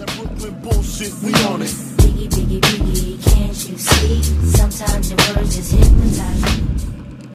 That Brooklyn bullshit, we on it. Biggie, biggie, biggie, can't you see? Sometimes your words just hypnotize.